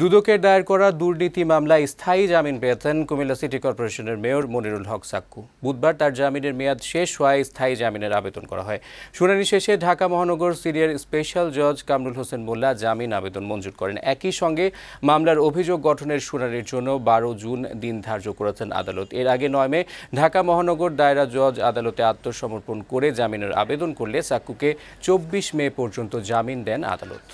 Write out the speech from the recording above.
দুদকের দায়ের করা দুর্নীতি মামলায় স্থায়ী জামিন পেয়েছেন কুমিল্লা সিটি কর্পোরেশনের মেয়র মনিরুল হক সাক্কু বুধবার তার জামিনের মেয়াদ শেষ হওয়ায় স্থায়ী জামিনের আবেদন করা হয়। শুনানি শেষে ঢাকা মহানগর সিরিয়ার স্পেশাল জজ কামরুল হোসেন মোল্লা জামিন আবেদন মঞ্জুর করেন। একই সঙ্গে মামলার অভিযোগ গঠনের শুনানির জন্য বারো জুন দিন ধার্য করেছেন আদালত। এর আগে নয় মে ঢাকা মহানগর দায়রা জজ আদালতে আত্মসমর্পণ করে জামিনের আবেদন করলে সাক্কুকে চব্বিশ মে পর্যন্ত জামিন দেন আদালত।